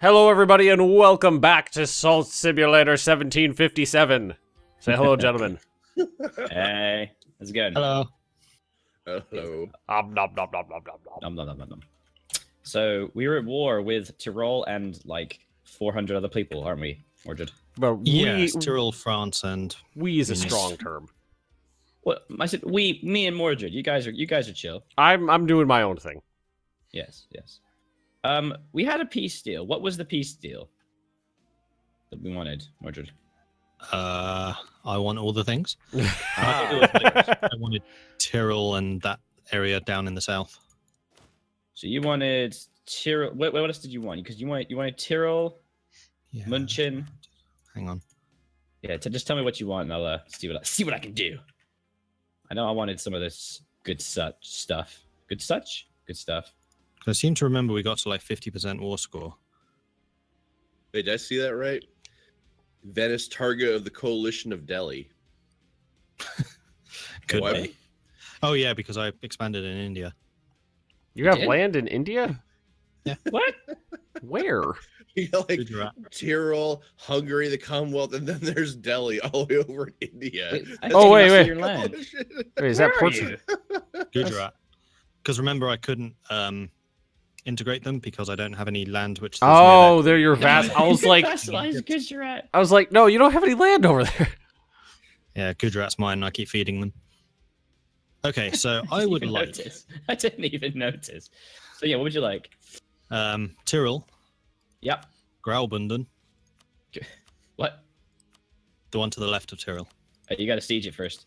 Hello, everybody, and welcome back to Salt Simulator 1757. Say hello, gentlemen. Hey, how's it going? Hello. Hello. Om nom nom nom nom nom nom. Nom, nom, nom, nom, nom. So we were at war with Tyrol and like 400 other people, aren't we, Mordred? But we, Yes, Tyrol, France, and we is a strong term. What I said, we, me and Mordred. You guys are you guys are chill. I'm I'm doing my own thing. Yes, yes. Um, we had a peace deal. What was the peace deal that we wanted, Mordred? uh, I want all the things. I wanted Tyrol and that area down in the south. So you wanted Tyrol. What, what else did you want? Because you wanted you wanted Tyrol, Yeah. Munchen. Hang on. Yeah, t- just tell me what you want, and I'll uh, see what I, see what I can do. I know I wanted some of this good such stuff. Good such? Good stuff. 'Cause I seem to remember we got to like 50% war score. Wait, did I see that right? Venice target of the coalition of Delhi. Could What? be. Oh yeah, because I expanded in India. You have Did? land in India? What? Where? You got like Gujarat. Tyrol, Hungary, the Commonwealth, and then there's Delhi all the way over in India. Wait, Oh, wait, wait. Your land. Wait, is Where that Portugal? Gujarat. Because remember, I couldn't um, integrate them because I don't have any land which. there's Oh, they're your vast. I was like, Vassalized Gujarat. I was like, no, you don't have any land over there. near there. Yeah, Gujarat's mine. I keep feeding them. Okay, so I didn't would like Notice. I didn't even notice. So yeah, what would you like? um, Tyrol, Yep. Graubünden, What? the one to the left of Tyrol. Uh, You got to siege it first.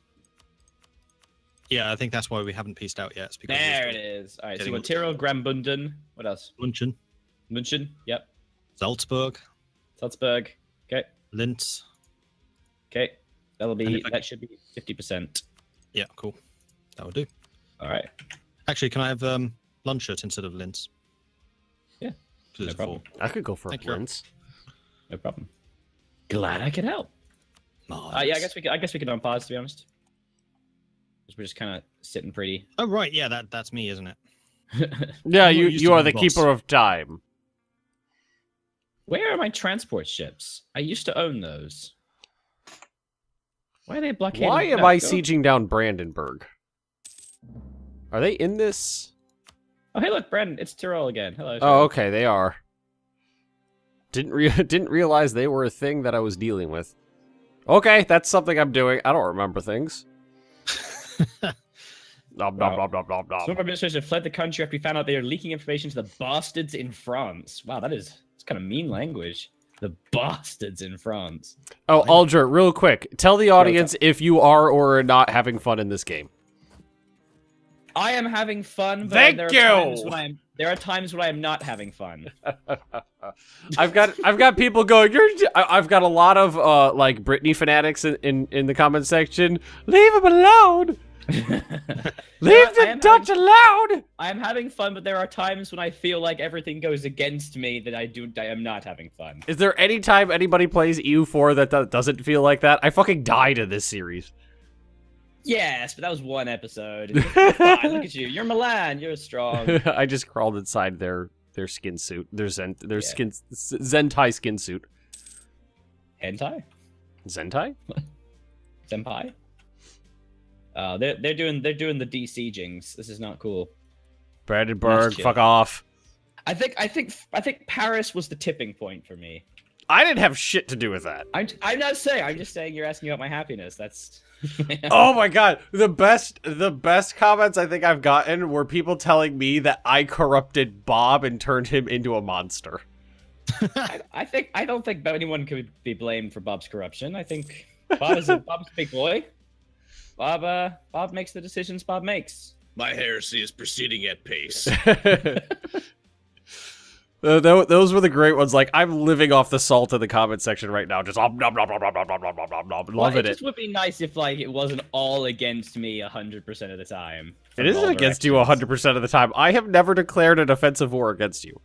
Yeah, I think that's why we haven't pieced out yet. It's because There it is. All right. So you Getting- want Tyrol, Graubünden. What else? Munchen, München. Yep. Salzburg, Salzburg. Okay. Linz. Okay. That'll be if I that should be fifty percent. Yeah, cool. That would do. All right. Actually, can I have um, Lunchert instead of Linz? Yeah. no problem. I could go for Thank a you. No problem. Glad I could help. Uh, yeah, I guess we could. I guess we could unpause. To be honest, 'Cause we're just kind of sitting pretty. Oh right, yeah, that that's me, isn't it? Yeah, you you are the the boss. keeper of time. Where are my transport ships? I used to own those. Why are they blockaded? Why am No, I go- sieging down Brandenburg? Are they in this? Oh, hey, look, Brandon, it's Tyrol again. Hello. Oh, okay, they are. Didn't re- didn't realize they were a thing that I was dealing with. Okay, that's something I'm doing. I don't remember things. Nom, nom, Wow. nom, nom, nom, nom. Some of our administrators have fled the country after we found out they are leaking information to the bastards in France. Wow, that is it's kind of mean language. The bastards in France. Oh, Aldra, real quick, tell the audience if you are or are not having fun in this game. I am having fun, but Thank there are you! times when I am there are times when I am not having fun. I've got I've got people going. You're. I've got a lot of uh like Britney fanatics in in, in the comment section. Leave him alone. Leave the Dutch alone. I am having fun, but there are times when I feel like everything goes against me that I do I am not having fun. Is there any time anybody plays EU4 that do- doesn't feel like that? I fucking died in this series. Yes, but that was one episode. Fine, Look at you. You're Milan. You're strong. I just crawled inside their their skin suit. Their zen their Yeah. skin Zentai skin suit. Hentai? Zentai? Senpai? Uh, they're they're doing they're doing the desiegings. This is not cool. Brandenburg, fuck off. I think I think I think Paris was the tipping point for me. I didn't have shit to do with that. I'm I'm not saying. I'm just saying you're asking about my happiness. That's. oh my god the best the best comments i think i've gotten were people telling me that i corrupted bob and turned him into a monster I, I think I don't think anyone could be blamed for Bob's corruption. I think Bob is a, Bob's a big boy. Bob uh Bob makes the decisions Bob makes. My heresy is proceeding at pace. Tho- those were the great ones. Like I'm living off the salt in the comment section right now, just nom, nom, nom, nom, nom, nom, nom, nom, nom, nom, Well, loving it it. just would be nice if like it wasn't all against me hundred percent of the time. It isn't against you directions. 100 percent of the time. I have never declared an offensive war against you.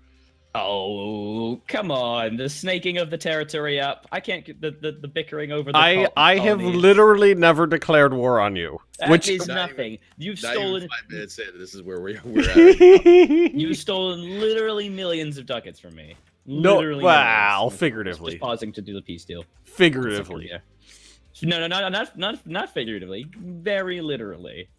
Oh come on! The snaking of the territory up. I can't get the the, the bickering over the. I col- I have colonies. literally never declared war on you. That Which is Not even- nothing. You've Not even stolen. five minutes in. This is where we, we're at. You've stolen literally millions of ducats from me. No, Literally wow, millions. figuratively. Just pausing to do the peace deal. Figuratively. Yeah. No, no, no, not not not figuratively. Very literally.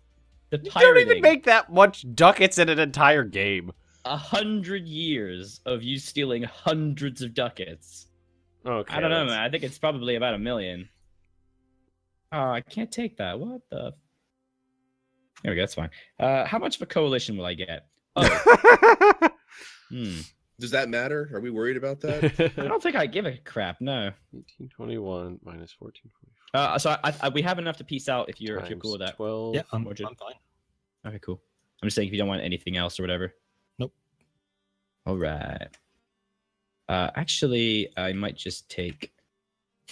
The You don't even make that much ducats in an entire game. A hundred years of you stealing hundreds of ducats. Okay. I don't know, that's- man. I think it's probably about a million. Oh, I can't take that. What the? There we go. That's fine. Uh, how much of a coalition will I get? Oh, hmm. Does that matter? Are we worried about that? I don't think I give a crap. No. 1821 minus 14. Uh, so I, I, we have enough to peace out if you're if you're cool with that. 12. Yeah, I'm, More. I'm fine. Okay, cool. I'm just saying if you don't want anything else or whatever. Nope. All right. Uh, actually, I might just take.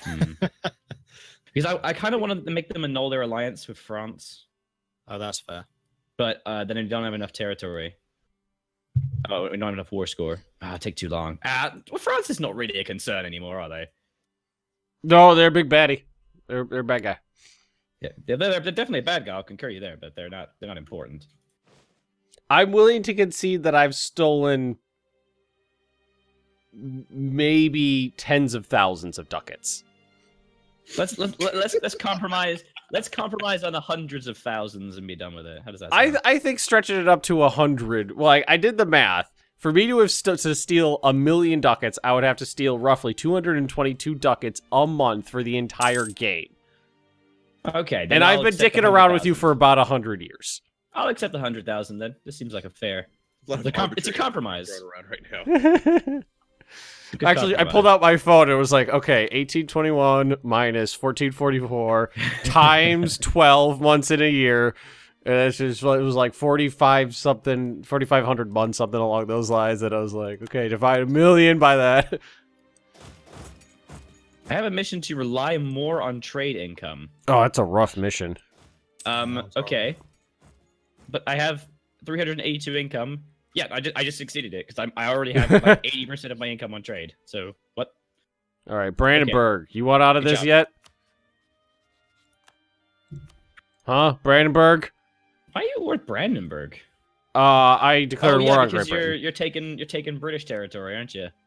Hmm. because I, I kind of wanted to make them annul their alliance with France, Oh, that's fair. but uh, then I don't have enough territory. Oh, we don't have enough war score. Ah, it'd take too long. Ah, well, France is not really a concern anymore, are they? No, they're a big baddie. They're, they're a bad guy. Yeah, they're, they're, they're definitely a bad guy. I'll concur you there, but they're not. They're not important. I'm willing to concede that I've stolen m- maybe tens of thousands of ducats. Let's let's let's let's compromise. Let's compromise on the hundreds of thousands and be done with it. How does that I sound? I think stretching it up to a hundred. Well, I, I did the math. For me to have st- to steal a million ducats, I would have to steal roughly 222 ducats a month for the entire game. okay, then And I'll I've been dicking around with you for about a hundred years. I'll accept the hundred thousand then. This seems like a fair. It's a, com- it's a compromise. right now. Good Actually, I compromise. pulled out my phone. It was like, okay, 1821 minus 1444 times 12 months in a year. And it's just, it was like 45 something, 4,500 months, something along those lines. And I was like, okay, divide a million by that. I have a mission to rely more on trade income. Oh, that's a rough mission. Um. Okay. But I have 382 income. Yeah, I just I just succeeded it because I already have like 80 percent of my income on trade. So what? All right, Brandenburg, you want out of Good this job. yet? Huh, Brandenburg? Why are you worth Brandenburg? Uh, I declared oh, yeah, war on because Great you're you're taking you're taking British territory, aren't you?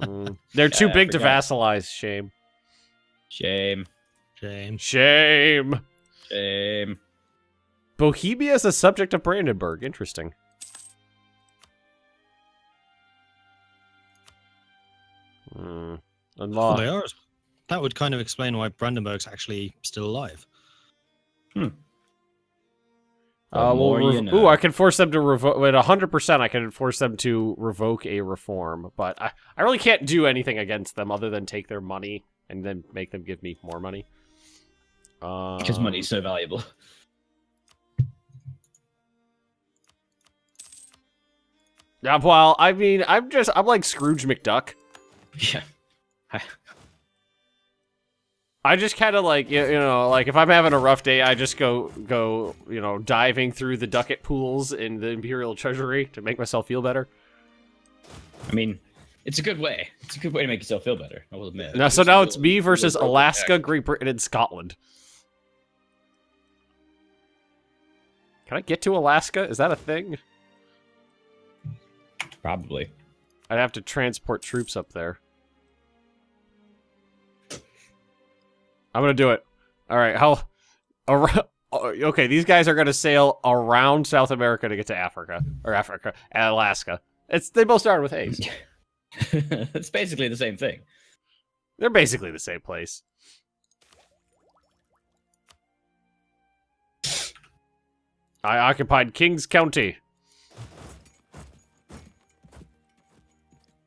Mm. They're too Yeah, big to forgot. vassalize. Shame. Shame, James. Shame. shame. Bohemia is a subject of Brandenburg. Interesting. Hmm. Oh, they are. That would kind of explain why Brandenburg's actually still alive. The Uh, well, you know. Ooh, I can force them to revoke. At 100%, I can force them to revoke a reform. But I, I really can't do anything against them other than take their money and then make them give me more money. Um, Because money's so valuable. Yeah, well, I mean, I'm just, I'm like Scrooge McDuck. yeah. I just kind of like, you you know, like if I'm having a rough day, I just go, go, you know, diving through the ducat pools in the Imperial Treasury to make myself feel better. I mean, it's a good way. It's a good way to make yourself feel better. I will admit. Now, so now it's me versus Alaska. Great Britain, and Scotland. Can I get to Alaska? Is that a thing? Probably. I'd have to transport troops up there. I'm gonna do it. All right, how? Okay, these guys are gonna sail around South America to get to Africa or Africa, Alaska. It's they both started with A's. it's basically the same thing. They're basically the same place. I occupied Kings County.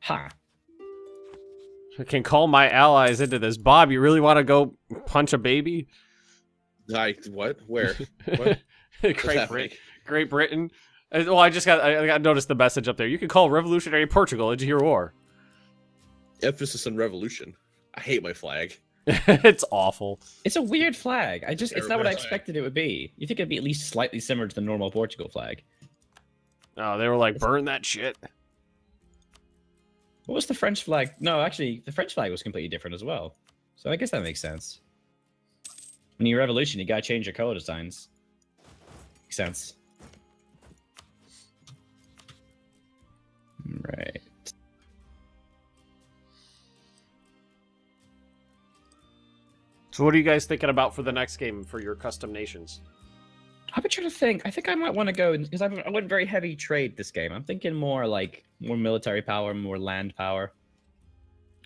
Ha. I can call my allies into this. Bob, you really want to go punch a baby? I what? Where? What? Great What's Britain. Great Britain. Uh, Well, I just got I I got noticed the message up there. You can call revolutionary Portugal into your war. Emphasis on revolution. I hate my flag. it's awful. It's a weird flag. I just, it's not what I Terrible flag. expected it would be. You think it'd be at least slightly similar to the normal Portugal flag. Oh, they were like, burn that shit. What was the French flag? No, actually, the French flag was completely different as well. So I guess that makes sense. When you revolution, you gotta change your color designs. Makes sense. Right. So what are you guys thinking about for the next game for your custom nations? I've been trying to think. I think I might want to go because I went very heavy trade this game. I'm thinking more like more military power, more land power.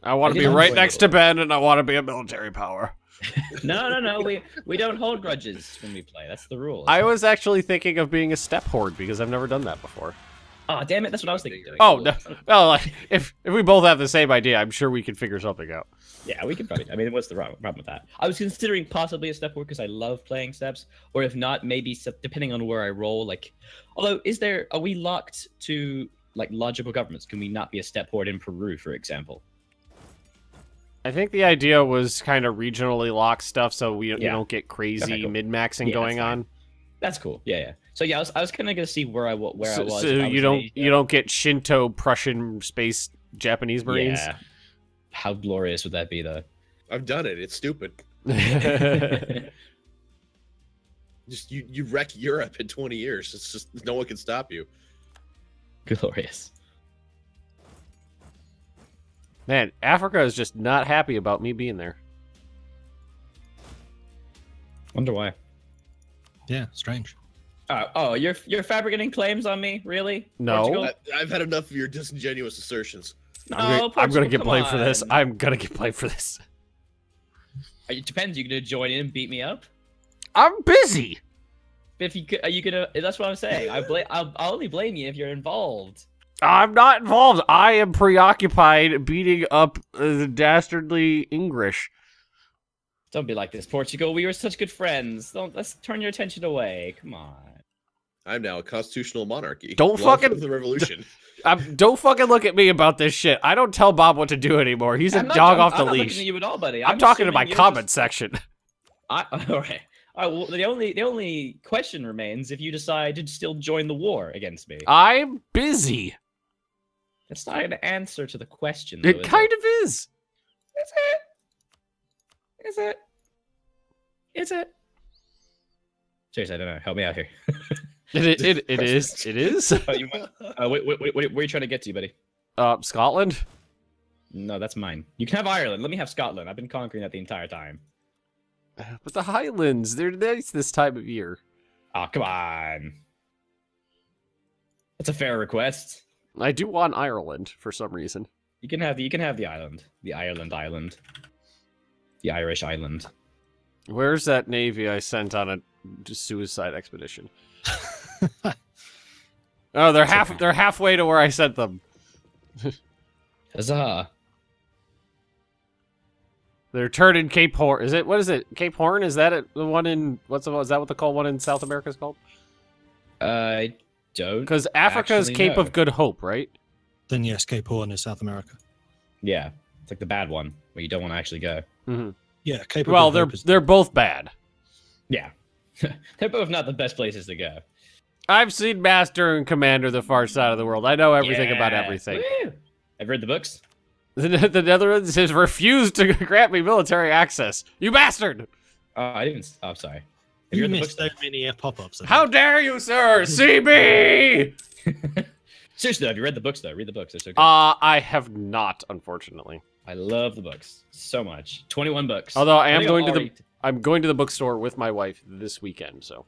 I want to be right next to Ben, and I want to be a military power. No, no, no. we we don't hold grudges when we play. That's the rule. I was actually thinking of being a steppe horde because I've never done that before. Oh damn it! That's what I was thinking. doing. Oh, oh no! Well, like, if if we both have the same idea, I'm sure we can figure something out. Yeah, we could probably. I mean, what's the problem with that? I was considering possibly a step forward because I love playing steppes, or if not, maybe depending on where I roll. Like, although, is there are we locked to like logical governments? Can we not be a step forward in Peru, for example? I think the idea was kind of regionally locked stuff, so we you Yeah. don't get crazy Okay, cool. mid maxing Yeah, going on. That's cool. Yeah, yeah. So yeah, I was, I was kind of gonna see where I wa- where I was. so I you was in don't you don't get Shinto Prussian space Japanese Marines. Yeah. How glorious would that be, though? I've done it. It's stupid. Just you, you wreck Europe in 20 years. It's just no one can stop you. glorious. Man, Africa is just not happy about me being there. Wonder why. Yeah, strange. Oh, oh, you're you're fabricating claims on me, really? No. Portugal? I, I've had enough of your disingenuous assertions. No, I'm gonna, I'm gonna get come blamed for this. I'm gonna get blamed for this. It depends. You gonna join in and beat me up? I'm busy. If you are you gonna? That's what I'm saying. I blame. I'll, I'll only blame you if you're involved. I'm not involved. I am preoccupied beating up uh, the dastardly English. Don't be like this, Portugal. We were such good friends. Don't let's turn your attention away. Come on. I'm now a constitutional monarchy. Don't Long fucking- the revolution. Um, don't fucking look at me about this shit. I don't tell Bob what to do anymore. He's a I'm not- dog I'm- off I'm the not looking leash. at you at all, buddy. I'm, talking to my comment just- section. I, all right. All right. Well, the only the only question remains if you decide to still join the war against me. I'm busy. That's not an answer to the question. Though, It is kind of is. Is it? Is it? Is it? Seriously, I don't know. Help me out here. It it, it, it is. It is. Oh, you uh, wait, wait, wait, wait, where are you trying to get to, buddy? Uh, Scotland. No, that's mine. You can have Ireland. Let me have Scotland. I've been conquering that the entire time. But the Highlands, they're nice this time of year. Oh, come on. That's a fair request. I do want Ireland for some reason. You can have the you can have the island, the Ireland island, the Irish island. Where's that navy I sent on a suicide expedition? Oh, they're half. okay. They're halfway to where I sent them. Huzzah! They're turning Cape Horn. Is it? What is it? Cape Horn? Is that it, the one in? What's the? Is that what the call one in South America is called? I don't. Because Africa is Cape no. of Good Hope, right? Then yes, Cape Horn is South America. Yeah, it's like the bad one where you don't want to actually go. hmm Yeah, Cape of Well, Good they're Hope is- they're both bad. Yeah, they're both not the best places to go. I've seen Master and Commander: The Far Side of the World. I know everything about everything. Woo! Have read the books? The, the Netherlands has refused to grant me military access. You bastard! Oh, I didn't. Oh, I'm sorry. Have you, You missed so many uh, pop-ups. How dare you, sir? CB! Seriously, though, have you read the books though? Read the books. They're so good. Uh, I have not, unfortunately. I love the books so much. Twenty-one books. Although I am think going I've to the already- I'm going to the bookstore with my wife this weekend. So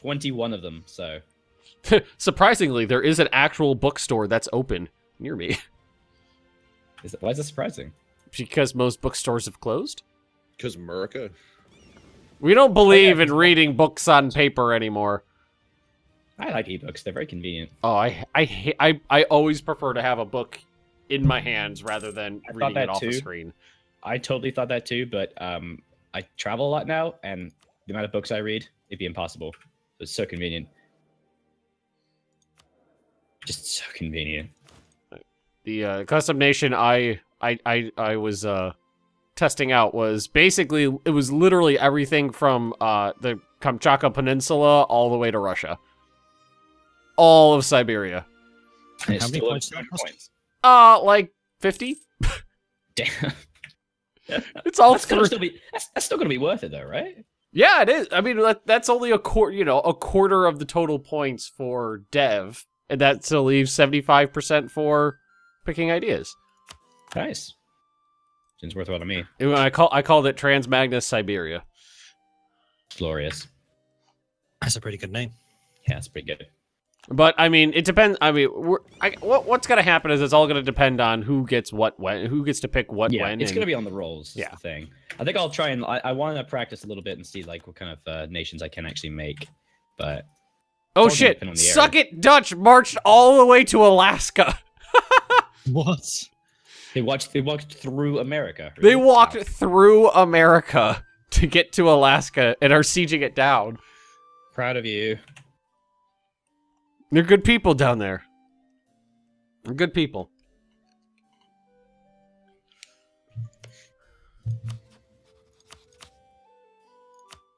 twenty-one of them. So surprisingly, there is an actual bookstore that's open near me is that, why is that surprising? because most bookstores have closed. Because America. We don't believe yeah. in reading books on paper anymore. I like ebooks. They're very convenient. Oh, I I I I always prefer to have a book in my hands rather than I thought reading it that off the screen. I totally thought that too, but um, I travel a lot now, and the amount of books I read, it'd be impossible. It's so convenient. Just so convenient. The uh, custom nation I I I I was uh testing out was basically it was literally everything from uh the Kamchatka Peninsula all the way to Russia. All of Siberia. And it's How many points over does that 200 cost? points. Uh like 50? Damn. It's all That's through still be. That's, that's still gonna be worth it though, right? Yeah, it is. I mean, that, that's only a quarter, you know, a quarter of the total points for dev, and that still leaves seventy-five percent for picking ideas. Nice. Seems worthwhile to me. mean. I call I called it Transmagnus Siberia. Glorious. That's a pretty good name. Yeah, it's pretty good. But I mean, it depends. I mean, we're, I, what, what's gonna happen is it's all gonna depend on who gets what when, who gets to pick what yeah, when. it's gonna be on the rolls. Yeah. The thing. I think I'll try and I, I want to practice a little bit and see like what kind of uh, nations I can actually make. But oh shit! Suck it, Dutch marched all the way to Alaska. What? they watched they walked through America. They walked Wow. through America to get to Alaska and are sieging it down. Proud of you. They're good people down there. They're good people.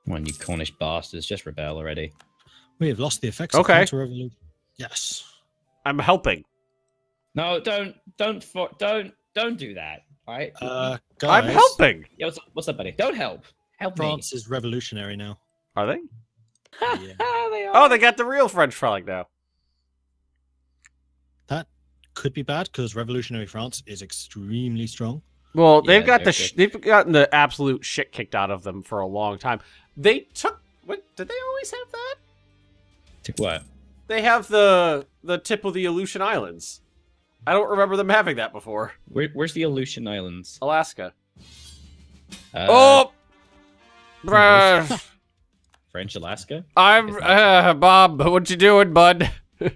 When you Cornish bastards, just rebel already. We have lost the effects Okay. of counter-revolution. Yes. I'm helping. No, don't don't for, don't don't do that. All right. Uh, I'm helping. yeah, what's up, what's up, buddy? Don't help. Help France is revolutionary now. Are they? Yeah. they are. Oh, they got the real French flag now. Could be bad because revolutionary France is extremely strong. Well, they've Yeah, got the they're sh- they've gotten the absolute shit kicked out of them for a long time. They took what? Did they always have that? Took what? They have the the tip of the Aleutian Islands. I don't remember them having that before. Where, where's the Aleutian Islands? Alaska. Uh, oh, bruh. French Alaska. I'm uh, Bob. What you doing, bud?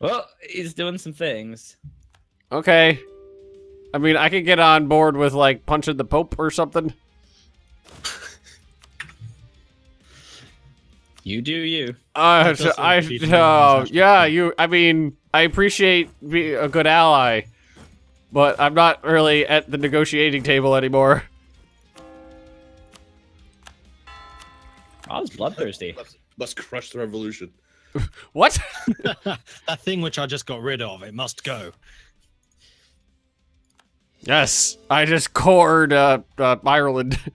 Well, he's doing some things. Okay. I mean, I could get on board with like punching the Pope or something. You do you. Uh, That I, seem to be uh, yeah, you. I mean, I appreciate being a good ally, but I'm not really at the negotiating table anymore. I was bloodthirsty. Must, must crush the revolution. What? that thing which I just got rid of, it must go. yes, I just cored uh, uh, Ireland.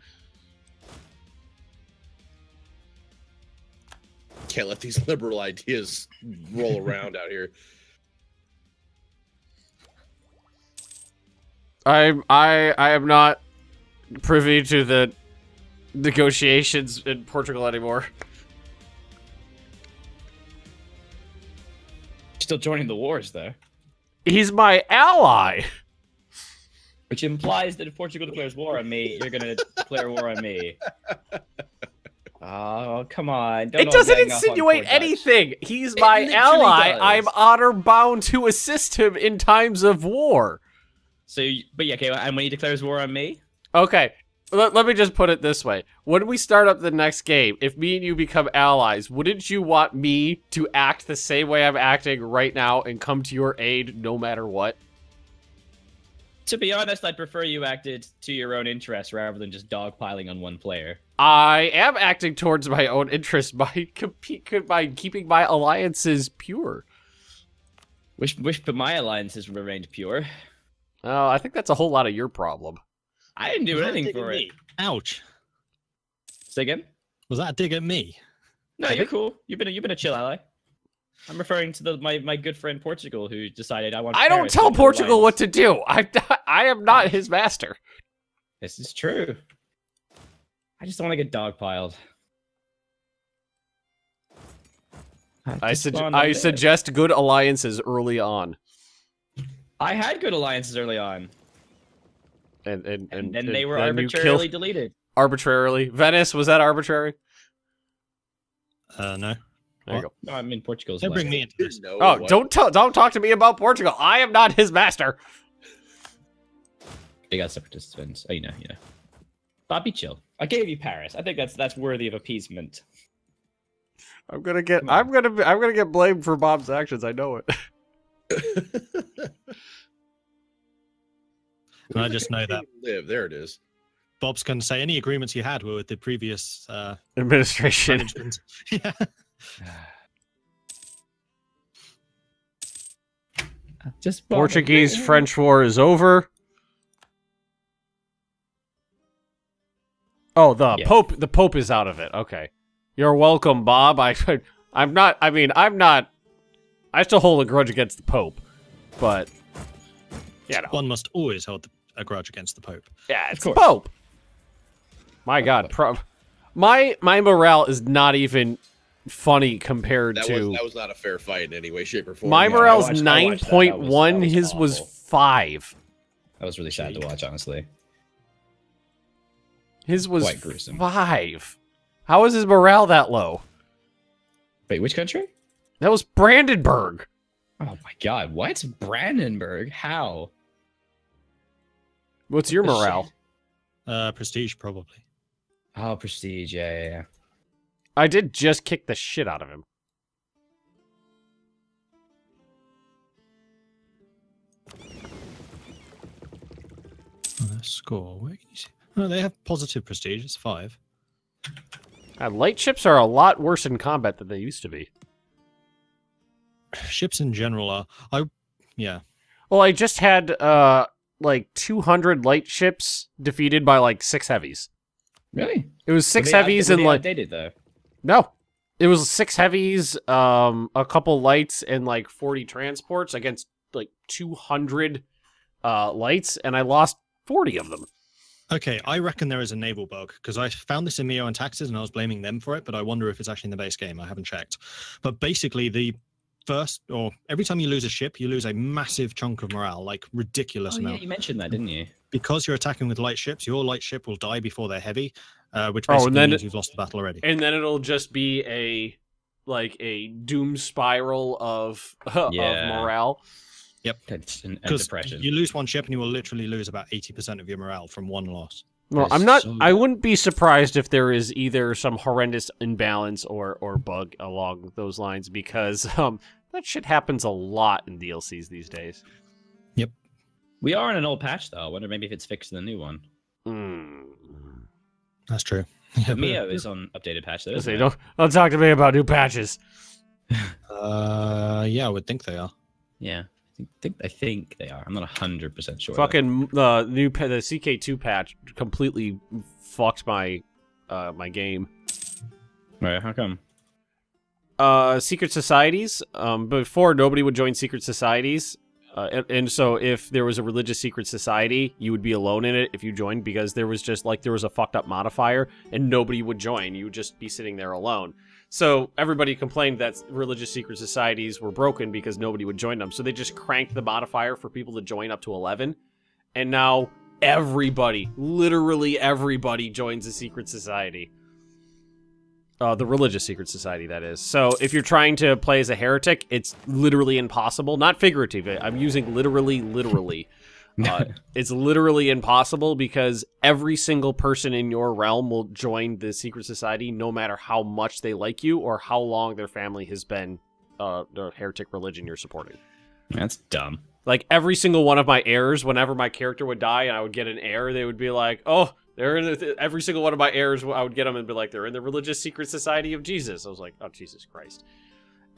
Can't let these liberal ideas roll around out here. I'm I I am not privy to the negotiations in Portugal anymore. Still joining the wars though, He's my ally. which implies that if Portugal declares war on me, you're gonna declare war on me. Oh come on! Don't it doesn't gang up on insinuate anything. He's my ally. does. I'm honor bound to assist him in times of war. So, but yeah, okay. And when he declares war on me, Okay. Let, let me just put it this way. When we start up the next game, if me and you become allies, wouldn't you want me to act the same way I'm acting right now and come to your aid no matter what? to be honest, I'd prefer you acted to your own interests rather than just dogpiling on one player. I am acting towards my own interest by compete by keeping my alliances pure. Wish, wish, but my alliances remained pure. Oh, I think that's a whole lot of your problem. I didn't do Was anything for it. me? Ouch. Say again? Was that a dig at me? No, I you're think- cool. You've been a, you've been a chill ally. I'm referring to the my, my good friend Portugal who decided I want. I don't tell Portugal what to do. I I am not his master. This is true. I just don't want to get dogpiled. I, just sug- I suggest good alliances early on, I had good alliances early on, and and and, and, then they were then you kill- arbitrarily deleted. arbitrarily. Venice was that arbitrary? Uh, no. There you go. No, I'm in Portugal's. Don't bring me into this. No, Oh, what? don't tell, don't talk to me about Portugal. I am not his master. They got separatist events. Oh, you know, you know. Bobby, chill. I gave you Paris. I think that's that's worthy of appeasement. I'm gonna get, I'm gonna, be, I'm gonna get blamed for Bob's actions. I know it. And I just know that Live there. It is. Bob's going to say any agreements you had were with the previous uh, Administration. yeah. Just Portuguese French war is over. Oh, the Yeah. Pope, the Pope is out of it. Okay, you're welcome, Bob. I, I'm not. I mean, I'm not. I still hold a grudge against the Pope, but Yeah, no. one must always hold a grudge against the Pope. Yeah, it's course. Pope. My God, pro- my my morale is not even funny compared That to was that was not a fair fight in any way, shape, or form. my Yeah, I morale's watched- I nine watched that. That point was- one. that was His was five. That was really sad to watch, honestly. His was Quite gruesome. five. How is his morale that low? Wait, which country? That was Brandenburg. Oh my god, what? Brandenburg? How? What's your morale? Uh, prestige, probably. Oh, prestige, yeah, yeah, yeah. I did just kick the shit out of him. Oh, their score. Where can you see? Oh, they have positive prestige. It's five. Uh, light ships are a lot worse in combat than they used to be. Ships in general are. I. Yeah. Well, I just had uh like 200 light ships defeated by like six heavies. Really? It was six Were they heavies were and they like outdated though. no, it was six heavies, um, a couple lights, and like 40 transports against like 200 uh lights, and I lost 40 of them. Okay, I reckon there is a naval bug because I found this in MEIOU and Taxes and I was blaming them for it, but I wonder if it's actually in the base game. I haven't checked. But basically, the first or every time you lose a ship, you lose a massive chunk of morale, like ridiculous Oh yeah, amount. you mentioned that, didn't you? Because you're attacking with light ships, your light ship will die before they're heavy, uh, which Oh, and basically then means it- you've lost the battle already. And then it'll just be a like a doom spiral of of morale. Yep. Because you lose one ship and you will literally lose about 80% of your morale from one loss. Well, I'm not. so I wouldn't be surprised if there is either some horrendous imbalance or or bug along those lines because um that shit happens a lot in DLCs these days. Yep. We are in an old patch though. I wonder maybe if it's fixed in the new one. Mm. That's true. But MEIOU is on updated patch though. I Isn't say, don't don't talk to me about new patches. Uh, yeah, I would think they are. Yeah. I think I think they are. I'm not hundred percent sure. Fucking uh, new the CK2 patch completely fucked my uh my game. Right, how come? uh secret societies um before nobody would join secret societies uh, and, and so if there was a religious secret society you would be alone in it if you joined because there was just like there was a fucked up modifier and nobody would join you would just be sitting there alone so everybody complained that religious secret societies were broken because nobody would join them so they just cranked the modifier for people to join up to 11 and now everybody literally everybody joins a secret society uh, the religious secret society, that is. So if you're trying to play as a heretic, it's literally impossible. Not figurative. I'm using literally, literally. Uh, it's literally impossible because every single person in your realm will join the secret society no matter how much they like you or how long their family has been uh, the heretic religion you're supporting. That's dumb. Like every single one of my heirs, whenever my character would die and I would get an heir, they would be like, "Oh, they're in the, every single one of my heirs." I would get them and be like, "They're in the religious secret society of Jesus." I was like, "Oh, Jesus Christ!"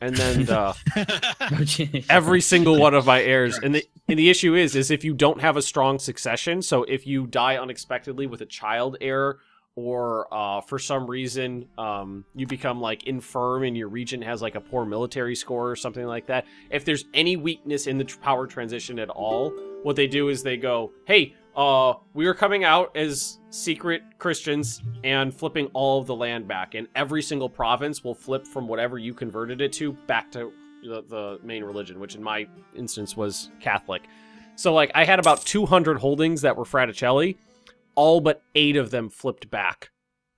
And then uh, every single one of my heirs, and the and the issue is, is if you don't have a strong succession, so if you die unexpectedly with a child heir. Or uh, for some reason, um, you become like infirm and your region has like a poor military score or something like that. If there's any weakness in the power transition at all, what they do is they go, "Hey, uh, we are coming out as secret Christians and flipping all of the land back, and every single province will flip from whatever you converted it to back to the, the main religion, which in my instance was Catholic. So, like, I had about 200 holdings that were Fraticelli. All but eight of them flipped back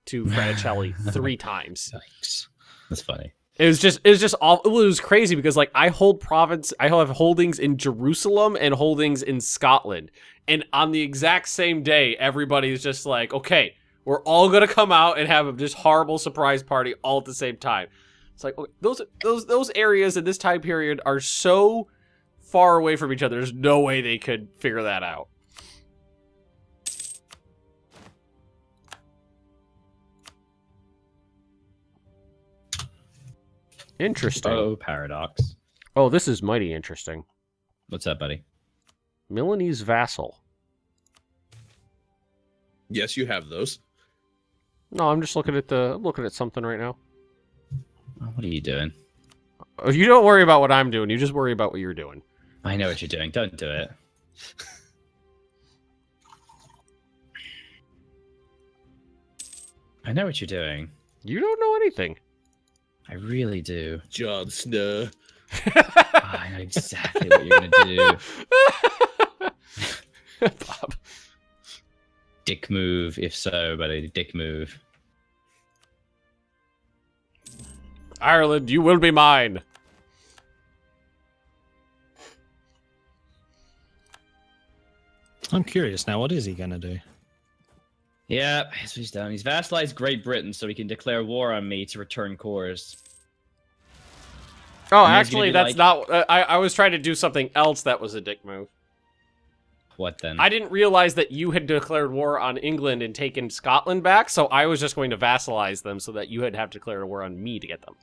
to Fraticelli three times. Yikes. That's funny. It was just it was just all it was crazy because like I hold province I have holdings in Jerusalem and holdings in Scotland. And on the exact same day, everybody's just like, okay, we're all gonna come out and have this horrible surprise party all at the same time. It's like okay, those those those areas in this time period are so far away from each other. There's no way they could figure that out. Interesting. Oh, paradox. Oh, this is mighty interesting. What's up, buddy? Milanese vassal. Yes, you have those. No, I'm just looking at the I'm looking at something right now. Oh, what are you doing? Oh, You don't worry about what I'm doing. You just worry about what you're doing. I know what you're doing. Don't do it. I know what you're doing. You don't know anything. I really do. Jon Snow. Ah, I know exactly what you're gonna do. Bob. Dick move, if so, but a dick move. Ireland, you will be mine. I'm curious now. What is he gonna do? Yeah, that's what he's done. He's vassalized Great Britain so he can declare war on me to return cores. Oh, And actually, that's like- not. Uh, I I was trying to do something else that was a dick move. What then? I didn't realize that you had declared war on England and taken Scotland back, so I was just going to vassalize them so that you had have declared a war on me to get them.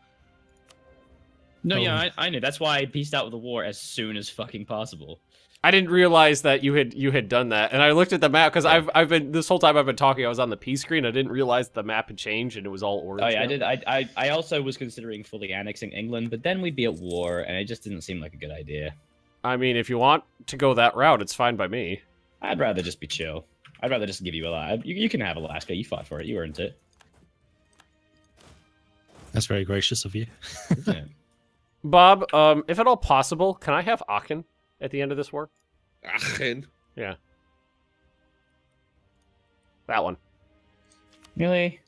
no, yeah, Oh. I, I knew. That's why I pieced out with the war as soon as fucking possible. I didn't realize that you had you had done that, and I looked at the map because I've I've been this whole time I've been talking. I was on the P screen. I didn't realize the map had changed and it was all orange. Oh yeah, I did. I, I I also was considering fully annexing England, but then we'd be at war, and it just didn't seem like a good idea. I mean, if you want to go that route, it's fine by me. I'd rather just be chill. I'd rather just give you Alaska. You, you can have Alaska. You fought for it. You earned it. That's very gracious of you. Yeah. Bob, um, if at all possible, can I have Aachen at the end of this war? Aachen. Yeah. That one. really?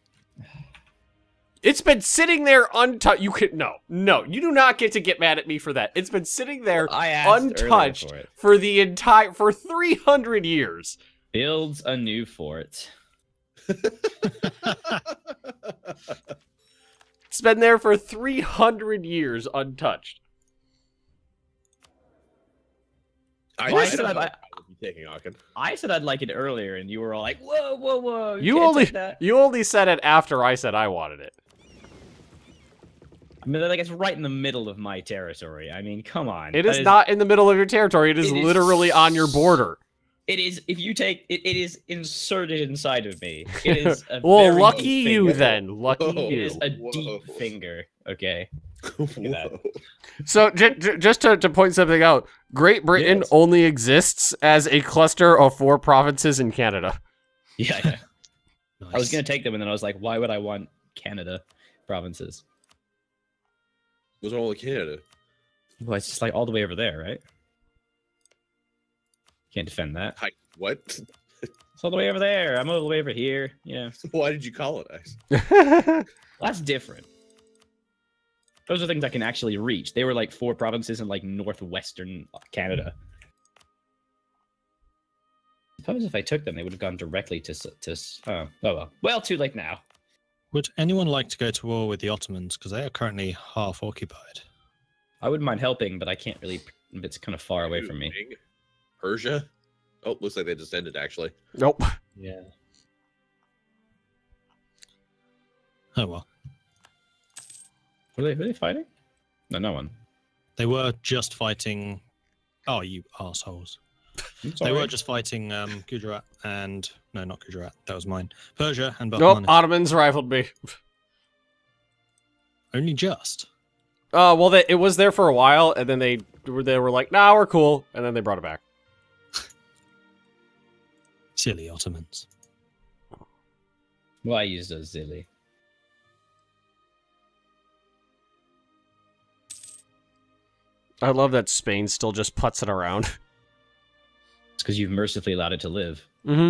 It's been sitting there untouched. You can no, no. You do not get to get mad at me for that. It's been sitting there I untouched for for the entire for three hundred years. Builds a new fort. It's been there for three hundred years untouched. I Why said did I- I would be taking Aachen. I said I'd like it earlier, and you were all like, "Whoa, whoa, whoa!" You can't only that." you only said it after I said I wanted it. I mean, like it's right in the middle of my territory. I mean, come on. It That is not in the middle of your territory. It is It is literally on your border. It is. If you take it, it is inserted inside of me. It is. A Well, very lucky deep you finger. then. Lucky Whoa. You. is a Whoa. deep finger. Okay. at that. Whoa. So, j- j- just to, to point something out, Great Britain Yes. only exists as a cluster of four provinces in Canada. Yeah. yeah. Nice. I was gonna take them, and then I was like, why would I want Canada provinces? What's wrong with Canada? Well, it's just like all the way over there, right? Can't defend that. Hi, what? It's all the way over there. I'm all the way over here. Yeah. Why did you colonize? That's different. Those are things I can actually reach. They were like four provinces in like northwestern Canada. Suppose if I took them, they would have gone directly to to. Oh, oh well. Well, too late now. Would anyone like to go to war with the Ottomans? Because they are currently half occupied. I wouldn't mind helping, but I can't really. It's kind of far away from me. Persia? Oh, looks like they just ended actually. nope. Yeah. Oh well. Were they? Were they fighting? No, no one. They were just fighting. Oh, you assholes. They were just fighting um, Gujarat and. No, not Gujarat. That was mine. Persia and Nope. Bahmanis. Ottomans rivaled me. Only just. Uh, well, they, it was there for a while, and then they were they were like, "Nah, we're cool," and then they brought it back. Silly Ottomans. Well, I used a zilly. I love that Spain still just puts it around. It's because you've mercifully allowed it to live. hmm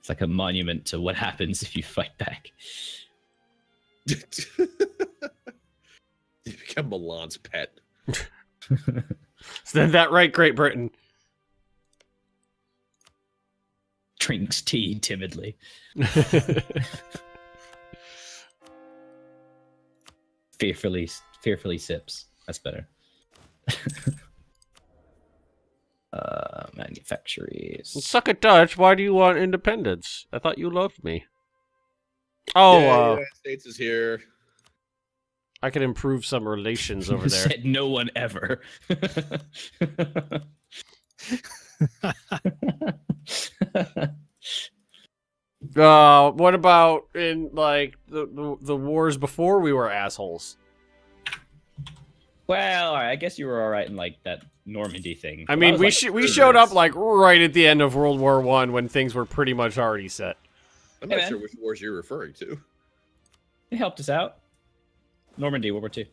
It's like a monument to what happens if you fight back. you become Milan's pet. Is that right, Great Britain? Drinks tea timidly. Fearfully, fearfully sips. That's better. uh, manufactories. Suck it, Dutch. Why do you want independence? I thought you loved me. Oh, Yeah, uh, United States is here. I could improve some relations over there. Said no one ever. Uh, what about in like the, the the wars before we were assholes? Well, all right. I guess you were all right in like that Normandy thing. I mean, was, we like, sh- we prisoners. showed up like right at the end of World War One when things were pretty much already set. I'm Hey, not man. sure which wars you're referring to. It helped us out. Normandy, World War Two.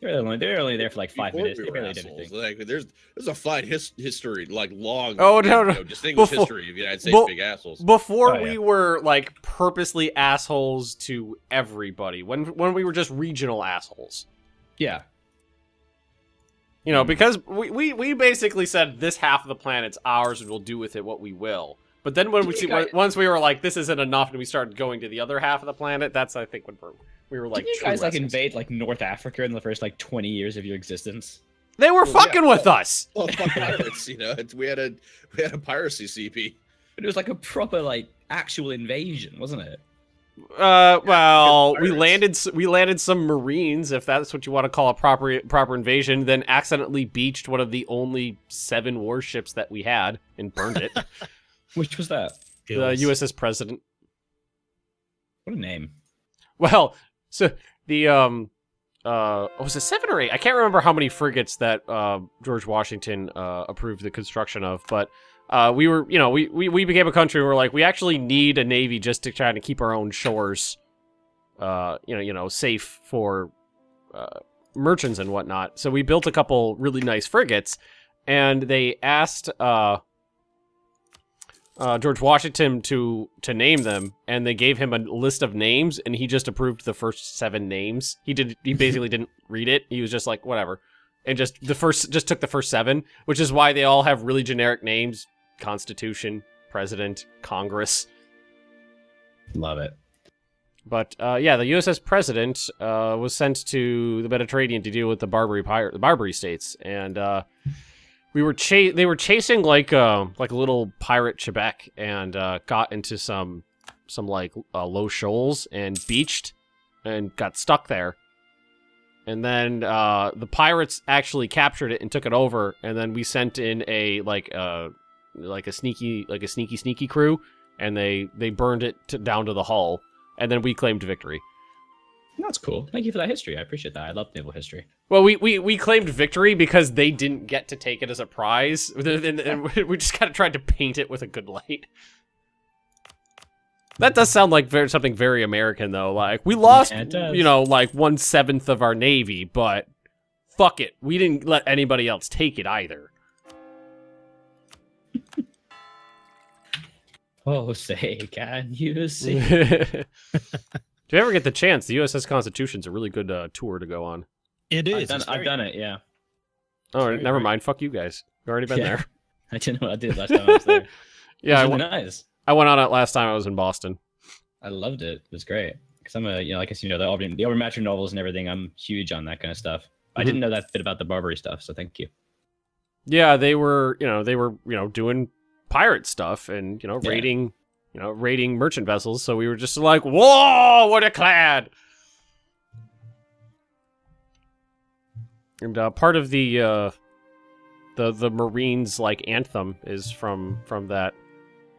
They were only, they were only there for like five Before minutes. we They barely did anything. Like, there's there's a fine his- history, like long. Oh, no, you no. know, distinguished Before- history of the United States Well- big assholes. Before Oh, we yeah. were like purposely assholes to everybody. When when we were just regional assholes. Yeah. You know, because we, we, we basically said this half of the planet's ours and we'll do with it what we will. But then when we see, you once we were like, this isn't enough, and we started going to the other half of the planet, that's I think when we're, we were like, Did you guys like invade like North Africa in the first like 20 years of your existence? They were Well, yeah. fucking with us. Well, fuck pirates, you know. It's, we had a we had a piracy CB. But it was like a proper like actual invasion, wasn't it? Uh, well, we landed s- we landed some Marines, if that's what you want to call a proper proper invasion. Then accidentally beached one of the only seven warships that we had and burned it. Which was that? the Gills. USS President. What a name. Well, so the um uh was it seven or eight? I can't remember how many frigates that uh George Washington uh approved the construction of, but uh we were you know, we we, we became a country and we're like, we actually need a navy just to try to keep our own shores uh you know, you know, safe for uh merchants and whatnot. So we built a couple really nice frigates and they asked uh uh, George Washington to to name them, and they gave him a list of names, and he just approved the first seven names. He did. He basically didn't read it. He was just like whatever, and just the first just took the first seven, which is why they all have really generic names: Constitution, President, Congress. Love it. But uh, yeah, the USS President uh, was sent to the Mediterranean to deal with the Barbary pirate, the Barbary states, and uh, we were they were chasing like uh, like a little pirate xebec, and uh, got into some some like uh, low shoals and beached, and got stuck there. And then uh, the pirates actually captured it and took it over, and then we sent in a like uh like a sneaky like a sneaky sneaky crew, and they they burned it to, down to the hull and then we claimed victory. That's cool. Thank you for that history. I appreciate that. I love naval history. Well, we, we, we claimed victory because they didn't get to take it as a prize, and, and we just kind of tried to paint it with a good light. That does sound like very, something very American, though. Like we lost, Yeah, you know, like one seventh of our navy, but fuck it, we didn't let anybody else take it either. Oh, say, can you see? If you ever get the chance, the USS Constitution's a really good uh, tour to go on. It is. I've done, I've done it. Yeah. Oh, very never great. mind. Fuck you guys. You've already been Yeah. there. I didn't know what I did last time I was there. Yeah, I it was went- really nice. I went on it last time I was in Boston. I loved it. It was great. Because I'm a, you know, I guess you know the Aubrey, the Aubrey Maturin novels and everything. I'm huge on that kind of stuff. I Mhm. didn't know that bit about the Barbary stuff, so thank you. Yeah, they were, you know, they were, you know, doing pirate stuff and, you know, Yeah. raiding, you know, raiding merchant vessels. So we were just like, whoa, what a clad! And uh, part of the uh, the the Marines like anthem is from from that.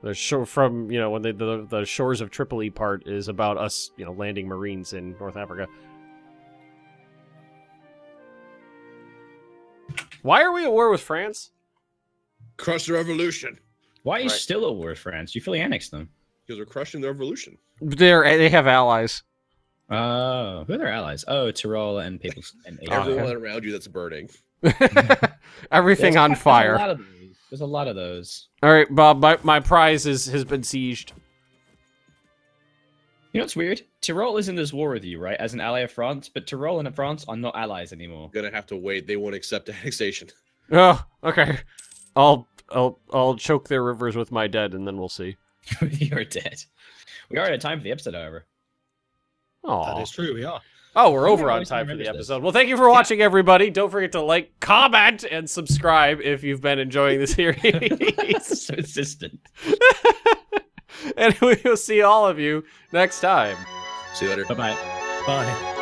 The shore from you know when they, the the shores of Tripoli part is about us you know landing Marines in North Africa. Why are we at war with France? Crush the revolution Why are you Right. still at war with France? You fully annexed them. because we're crushing the revolution. They're they have allies. Oh, who are their allies? Oh, Tyrol and people and Everyone okay. around you that's burning. Everything There's on fire. lot. There's a lot of those. All right, Bob. My, my prize is has been sieged. You know what's weird? Tyrol is in this war with you, right? As an ally of France, but Tyrol and France are not allies anymore. Gonna have to wait. They won't accept annexation. Oh, okay. I'll I'll I'll choke their rivers with my dead, and then we'll see. You're dead. We are out of time for the episode, however. Oh, that is true. We are. oh, we're over on time for the remember this. episode. Well, thank you for watching, everybody. Don't forget to like, comment, and subscribe if you've been enjoying the series. so insistent. and we will see all of you next time. See you later. Bye bye. Bye.